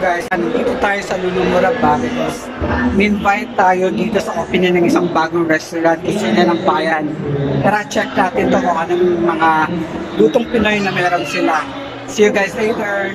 guys, nandito tayo sa Lulumura ba because min-invite tayo dito sa opening ng isang bagong restaurant kusina ng bayan. Tara check natin to kung anong mga lutong Pinoy na meron sila. See you guys later!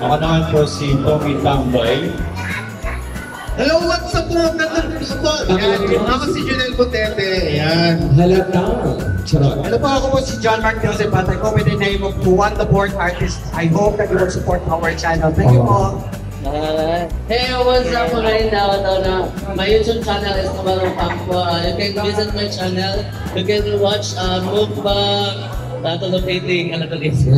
Ako naman po si Tommy Tambay. Hello, what's up po? Gandang po. Yan, ako si Junel Butete. Yan. Halata. Charot. Hello po, ako po si John Mark Joseph at I go with the name of Juan the Board Artist. I hope that you will support our channel. Thank you po. Uh, hey, what's up mga now? Ito na, my YouTube channel is Kamarong Pampo. Uh, you can visit my channel. You can watch uh, mukbang, lato locating, ano to this.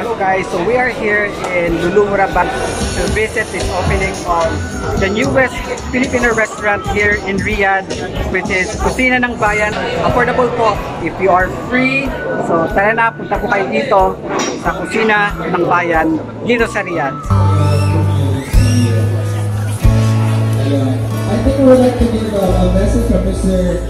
Hello guys, so we are here in Lulumura Bank to visit this opening of the newest Filipino restaurant here in Riyadh which is Kusina ng Bayan. Affordable po if you are free. So tara na, punta po kayo dito sa Kusina ng Bayan dito sa Riyadh. I think we would like to give a message from Mr.